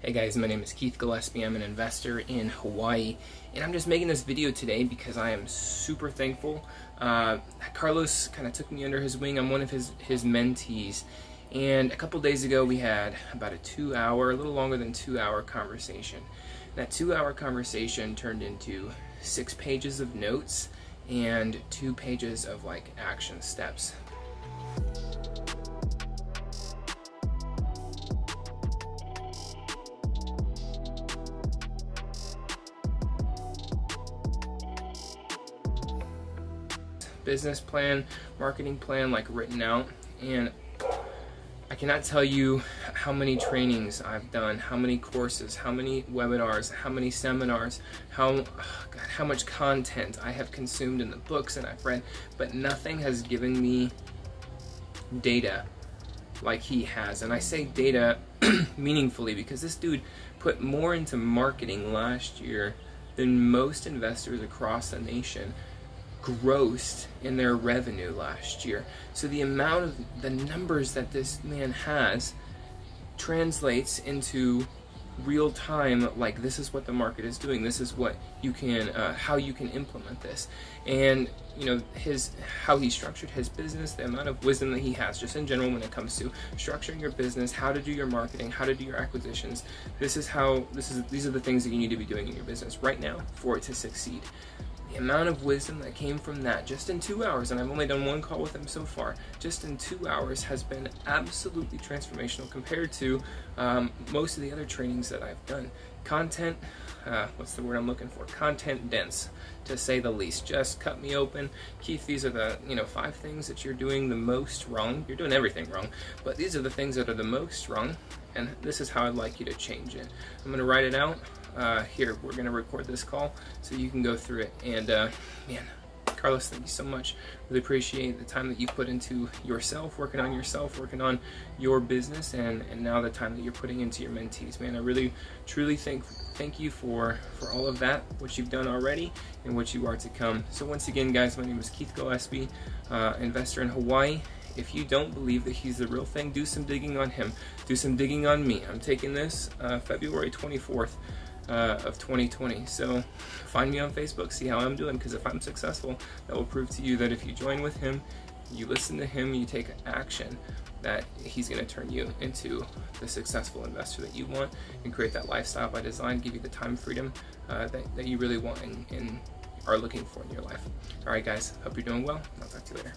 Hey guys, my name is Keith Gillespie. I'm an investor in Hawaii, and I'm just making this video today because I am super thankful. Uh, Carlos kind of took me under his wing. I'm one of his, his mentees, and a couple days ago we had about a two hour, a little longer than two hour conversation. That two hour conversation turned into six pages of notes and two pages of like action steps. Business plan, marketing plan like written out and I cannot tell you how many trainings I've done, how many courses, how many webinars, how many seminars, how oh God, how much content I have consumed in the books and I've read, but nothing has given me data like he has. And I say data meaningfully because this dude put more into marketing last year than most investors across the nation grossed in their revenue last year. So the amount of the numbers that this man has translates into real time like this is what the market is doing. This is what you can uh, how you can implement this. And you know his how he structured his business the amount of wisdom that he has just in general when it comes to structuring your business how to do your marketing how to do your acquisitions. This is how this is these are the things that you need to be doing in your business right now for it to succeed the amount of wisdom that came from that just in two hours, and I've only done one call with him so far, just in two hours has been absolutely transformational compared to um, most of the other trainings that I've done. Content, uh, what's the word I'm looking for? Content dense, to say the least. Just cut me open. Keith, these are the you know five things that you're doing the most wrong. You're doing everything wrong, but these are the things that are the most wrong, and this is how I'd like you to change it. I'm going to write it out uh, here, we're to record this call so you can go through it. And uh, man, Carlos, thank you so much. Really appreciate the time that you put into yourself, working on yourself, working on your business, and, and now the time that you're putting into your mentees. Man, I really, truly thank thank you for, for all of that, what you've done already, and what you are to come. So once again, guys, my name is Keith Gillespie, uh, investor in Hawaii. If you don't believe that he's the real thing, do some digging on him. Do some digging on me. I'm taking this uh, February 24th uh, of 2020. So find me on Facebook, see how I'm doing, because if I'm successful, that will prove to you that if you join with him, you listen to him, you take action, that he's going to turn you into the successful investor that you want and create that lifestyle by design, give you the time freedom uh, that, that you really want and, and are looking for in your life. All right, guys, hope you're doing well. I'll talk to you later.